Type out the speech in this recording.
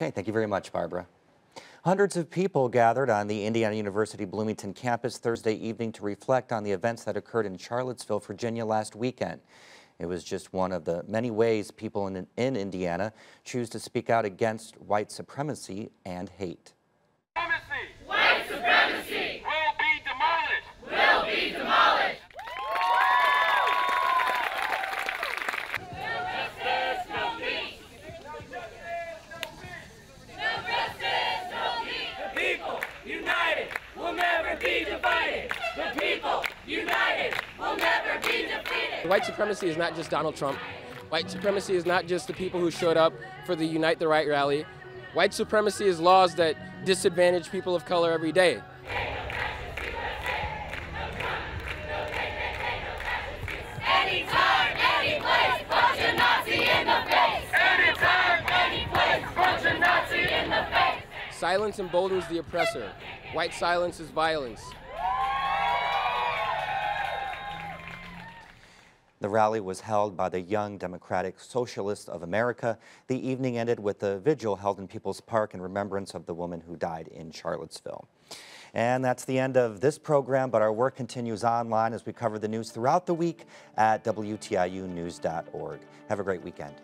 Okay, thank you very much, Barbara. Hundreds of people gathered on the Indiana University Bloomington campus Thursday evening to reflect on the events that occurred in Charlottesville, Virginia last weekend. It was just one of the many ways people in, in Indiana choose to speak out against white supremacy and hate. White supremacy White supremacy is not just Donald Trump. White supremacy is not just the people who showed up for the Unite the Right rally. White supremacy is laws that disadvantage people of color every day. Anytime, any place, punch a Nazi in the face. Anytime, any place, punch a Nazi in the face. Silence emboldens the oppressor. White silence is violence. The rally was held by the Young Democratic Socialists of America. The evening ended with a vigil held in People's Park in remembrance of the woman who died in Charlottesville. And that's the end of this program, but our work continues online as we cover the news throughout the week at WTIUnews.org. Have a great weekend.